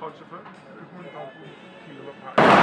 Kosovo, moet het al